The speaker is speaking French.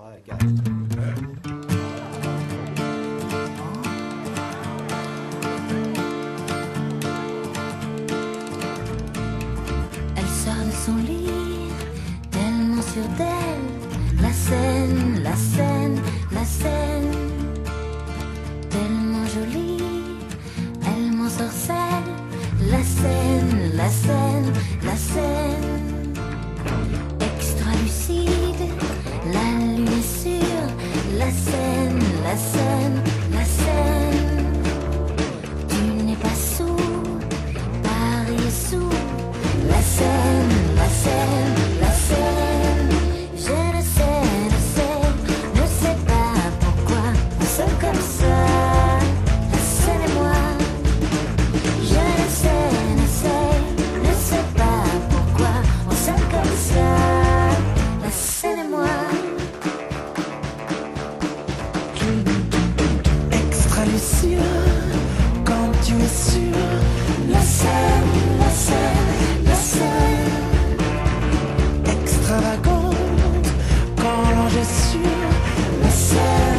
Elle sort de son lit, tellement sûre d'elle. La scène. la scène, la scène. je suis la seule.